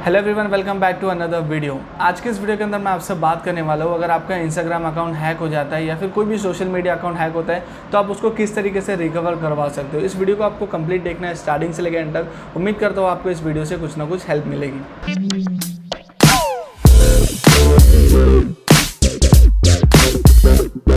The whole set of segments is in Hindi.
Hello everyone welcome back to another video आज के इस वीडियो के अंदर मैं आपसे बात करने वाला हूँ। अगर आपका इंस्टाग्राम अकाउंट हैक हो जाता है या फिर कोई भी सोशल मीडिया अकाउंट हैक होता है तो आप उसको किस तरीके से रिकवर करवा सकते हो? इस वीडियो को आपको कंप्लीट देखना है स्टार्टिंग से लेकर एंड तक। उम्मीद करता हूँ आपको इस वीडियो से कुछ ना कुछ हेल्प मिलेगी।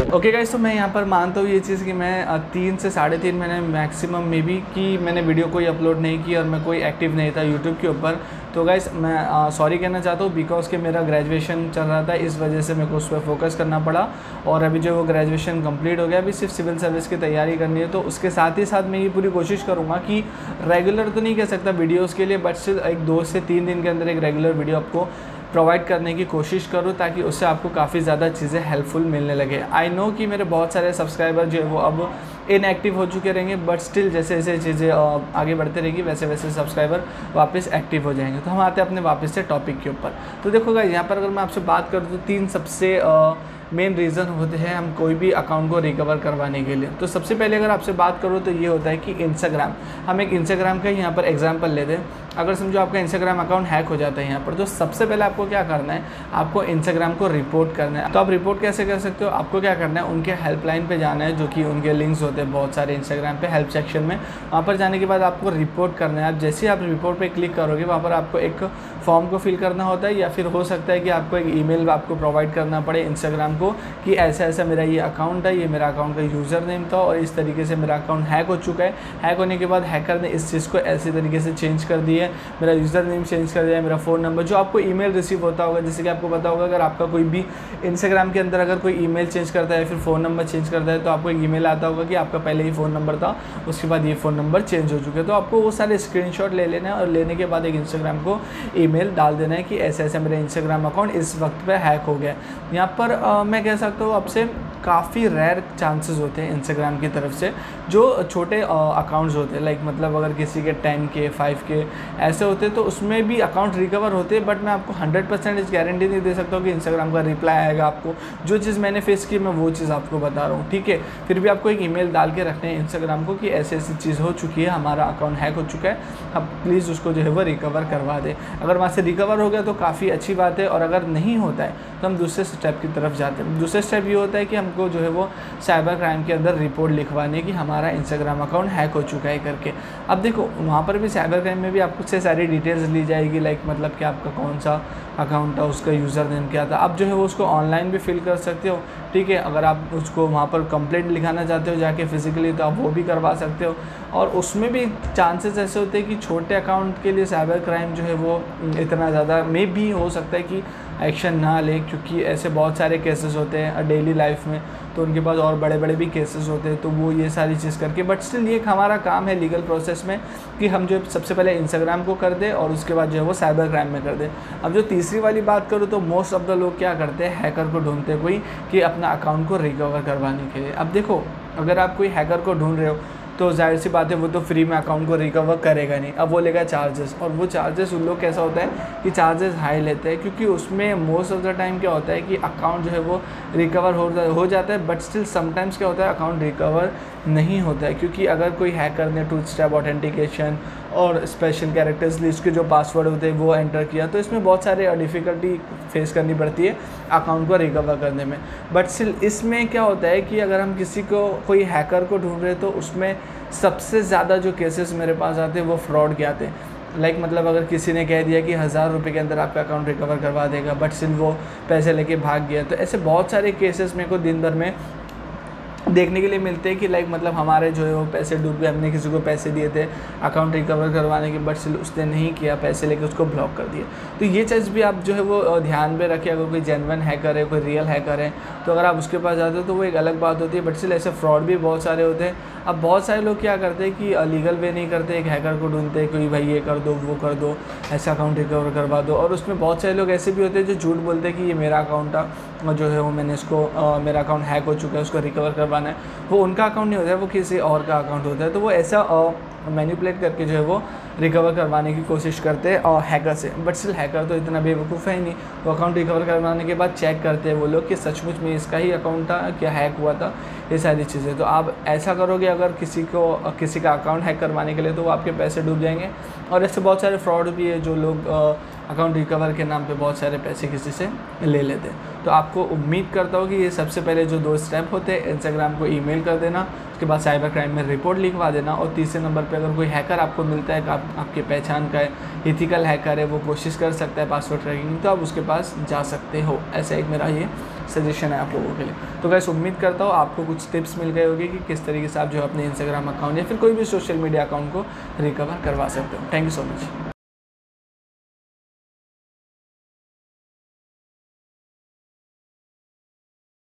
ओके okay गाइस तो मैं यहाँ पर मानता हूँ ये चीज़ कि मैं तीन से साढ़े तीन महीने मैक्सिमम मे बी कि मैंने वीडियो कोई अपलोड नहीं की और मैं कोई एक्टिव नहीं था यूट्यूब के ऊपर। तो गाइस मैं सॉरी कहना चाहता हूँ बिकॉज़ कि मेरा ग्रेजुएशन चल रहा था, इस वजह से मेरे को उस पर फोकस करना पड़ा। और अभी जो वो ग्रेजुएशन कंप्लीट हो गया, अभी सिर्फ़ सिविल सर्विस की तैयारी करनी है तो उसके साथ ही साथ मैं ये पूरी कोशिश करूँगा कि रेगुलर तो नहीं कह सकता वीडियोज़ के लिए बट सिर्फ़ एक दो से तीन दिन के अंदर एक रेगुलर वीडियो आपको प्रोवाइड करने की कोशिश करूँ, ताकि उससे आपको काफ़ी ज़्यादा चीज़ें हेल्पफुल मिलने लगे। आई नो कि मेरे बहुत सारे सब्सक्राइबर जो है, वो अब इनएक्टिव हो चुके रहेंगे बट स्टिल जैसे जैसे चीज़ें आगे बढ़ते रहेंगी, वैसे वैसे सब्सक्राइबर वापस एक्टिव हो जाएँगे। तो हम आते हैं अपने वापस से टॉपिक के ऊपर। तो देखोगा यहाँ पर अगर मैं आपसे बात करूँ तो तीन सबसे मेन रीज़न होते हैं हम कोई भी अकाउंट को रिकवर करवाने के लिए। तो सबसे पहले अगर आपसे बात करूँ तो ये होता है कि इंस्टाग्राम हम एक इंस्टाग्राम का यहाँ पर एग्ज़ाम्पल लेते हैं। अगर समझो आपका इंस्टाग्राम अकाउंट हैक हो जाता है यहाँ पर तो सबसे पहले आपको क्या करना है, आपको इंस्टाग्राम को रिपोर्ट करना है। तो आप रिपोर्ट कैसे कर सकते हो? आपको क्या करना है, उनके हेल्पलाइन पे जाना है, जो कि उनके लिंक्स होते हैं बहुत सारे इंस्टाग्राम पे हेल्प सेक्शन में। वहाँ पर जाने के बाद आपको रिपोर्ट करना है। आप जैसे ही आप रिपोर्ट पर क्लिक करोगे, वहाँ पर आपको एक फॉर्म को फिल करना होता है, या फिर हो सकता है कि आपको एक ईमेल आपको प्रोवाइड करना पड़े इंस्टाग्राम को, कि ऐसा ऐसा मेरा ये अकाउंट है, ये मेरा अकाउंट का यूज़र नेम था, और इस तरीके से मेरा अकाउंट हैक हो चुका है। हैक होने के बाद हैकर ने इस चीज़ को ऐसे तरीके से चेंज कर दिया है मेरा यूज़र नेम चेंज कर दिया है मेरा फ़ोन नंबर जो आपको ई रिसीव होता होगा जैसे कि आपको पता होगा अगर आपका कोई भी इंस्टाग्राम के अंदर अगर कोई ई चेंज करता है फिर फ़ोन नंबर चेंज करता है तो आपको एक ई आता होगा कि आपका पहले ही फ़ोन नंबर था उसके बाद ये फ़ोन नंबर चेंज हो चुके तो आपको वो सारे स्क्रीन ले लेना है और लेने के बाद एक इंस्टाग्राम को ई डाल देना है कि ऐसे ऐसे मेरा इंस्टाग्राम अकाउंट इस वक्त पर हैक हो गया यहाँ पर आ, मैं कह सकता हूँ आपसे काफ़ी रेयर चांसेस होते हैं इंस्टाग्राम की तरफ़ से, जो छोटे अकाउंट्स होते हैं लाइक मतलब अगर किसी के टेन के फाइव के ऐसे होते तो उसमें भी अकाउंट रिकवर होते बट मैं आपको हंड्रेड परसेंट इस गारंटी नहीं दे सकता हूँ कि इंस्टाग्राम का रिप्लाई आएगा आपको। जो चीज़ मैंने फेस की, मैं वो चीज़ आपको बता रहा हूँ, ठीक है? फिर भी आपको एक ईमेल डाल के रखने हैं इंस्टाग्राम को कि ऐसी ऐसी चीज़ हो चुकी है, हमारा अकाउंट हैक हो चुका है, अब प्लीज़ उसको जो है वो रिकवर करवा दें। अगर वहाँ से रिकवर हो गया तो काफ़ी अच्छी बात है, और अगर नहीं होता है तो हम दूसरे स्टेप की तरफ़ जाते हैं। दूसरे स्टेप ये होता है कि हमको जो है वो साइबर क्राइम के अंदर रिपोर्ट लिखवाने की हमारा इंस्टाग्राम अकाउंट हैक हो चुका है करके। अब देखो, वहाँ पर भी साइबर क्राइम में भी आपको से सारी डिटेल्स ली जाएगी लाइक मतलब कि आपका कौन सा अकाउंट था, उसका यूज़र नेम क्या था। आप जो है वो उसको ऑनलाइन भी फिल कर सकते हो, ठीक है? अगर आप उसको वहाँ पर कंप्लेंट लिखाना चाहते हो जाके फिजिकली तो आप वो भी करवा सकते हो। और उसमें भी चांसेस ऐसे होते हैं कि छोटे अकाउंट के लिए साइबर क्राइम जो है वो इतना ज़्यादा मे भी हो सकता है कि एक्शन ना ले, क्योंकि ऐसे बहुत सारे केसेस होते हैं डेली लाइफ में तो उनके पास और बड़े बड़े भी केसेस होते हैं तो वो ये सारी चीज़ करके बट स्टिल ये हमारा काम है लीगल प्रोसेस में कि हम जो सबसे पहले इंस्टाग्राम को कर दें और उसके बाद जो है वो साइबर क्राइम में कर दें। अब जो तीसरी वाली बात करूँ तो मोस्ट ऑफ़ द लोग क्या करते हैं हैकर को ढूंढते कोई कि अपना अकाउंट को रिकवर करवाने के लिए। अब देखो, अगर आप कोई हैकर को ढूंढ रहे हो तो ज़ाहिर सी बात है, वो तो फ्री में अकाउंट को रिकवर करेगा नहीं। अब वो लेगा चार्जेस और वो चार्जेस उन लोग कैसा होता है कि चार्जेस हाई लेते हैं क्योंकि उसमें मोस्ट ऑफ़ द टाइम क्या होता है कि अकाउंट जो है वो रिकवर हो जा, हो जाता है बट स्टिल समटाइम्स क्या होता है अकाउंट रिकवर नहीं होता है। क्योंकि अगर कोई हैकर ने टू स्टेप ऑथेंटिकेशन और स्पेशल कैरेक्टर्स लिस्ट के जो पासवर्ड होते हैं वो एंटर किया। तो इसमें बहुत सारे डिफ़िकल्टी फेस करनी पड़ती है अकाउंट को रिकवर करने में। बट स्टिल इसमें क्या होता है कि अगर हम किसी को कोई हैकर को ढूंढ रहे तो उसमें सबसे ज़्यादा जो केसेस मेरे पास आते हैं वो फ्रॉड के आते हैं। लाइक like, मतलब अगर किसी ने कह दिया कि हज़ार रुपये के अंदर आपका अकाउंट रिकवर करवा देगा बट सिर्फ़ वो पैसे लेके भाग गया। तो ऐसे बहुत सारे केसेस मेरे को दिन भर में देखने के लिए मिलते हैं कि लाइक मतलब हमारे जो है वो पैसे डूब गए, हमने किसी को पैसे दिए थे अकाउंट रिकवर करवाने के बट उसने नहीं किया, पैसे लेके उसको ब्लॉक कर दिया तो ये चीज़ भी आप जो है वो ध्यान में रखें अगर कोई जेनवन हैकर है, कोई रियल हैकर है तो अगर आप उसके पास जाते हो तो वो एक अलग बात होती है बट स्टिल ऐसे फ्रॉड भी बहुत सारे होते हैं। अब बहुत सारे लोग क्या करते हैं कि लीगल वे नहीं करते, एक हैकर को ढूंढते हैं कि भाई, ये कर दो, वो कर दो, ऐसा अकाउंट रिकवर करवा दो। और उसमें बहुत सारे लोग ऐसे भी होते हैं जो झूठ बोलते हैं कि, ये मेरा अकाउंट था, जो है वो मैंने इसको मेरा अकाउंट हैक हो चुका है, उसको रिकवर करवाना है। वो उनका अकाउंट नहीं होता है, वो किसी और का अकाउंट होता है। तो वो ऐसा मैनिपुलेट करके जो है वो रिकवर करवाने की कोशिश करते हैं और हैकर से। बट स्टिल हैकर तो इतना बेवकूफ़ है ही नहीं। वो अकाउंट रिकवर करवाने के बाद चेक करते हैं वो लोग कि सचमुच में इसका ही अकाउंट था, क्या हैक हुआ था, ये सारी चीज़ें। तो आप ऐसा करोगे अगर किसी को, किसी का अकाउंट हैक करवाने के लिए तो वो आपके पैसे डूब जाएँगे। और ऐसे बहुत सारे फ्रॉड भी है जो लोग अकाउंट रिकवर के नाम पर बहुत सारे पैसे किसी से ले लेते हैं। तो आपको उम्मीद करता हूँ कि ये सबसे पहले जो दो स्टेप होते हैं इंस्टाग्राम को ईमेल कर देना, उसके बाद साइबर क्राइम में रिपोर्ट लिखवा देना और तीसरे नंबर पे अगर कोई हैकर आपको मिलता है, आप, आपके पहचान का है इथिकल हैकर है, वो कोशिश कर सकता है पासवर्ड ट्रैकिंग तो आप उसके पास जा सकते हो। ऐसा एक मेरा ये सजेशन है आप लोगों के लिए। तो कैसे उम्मीद करता हूँ आपको कुछ टिप्स मिल गए होगी कि किस तरीके से आप जो अपने इंस्टाग्राम अकाउंट या फिर कोई भी सोशल मीडिया अकाउंट को रिकवर करवा सकते हो। Thank you so much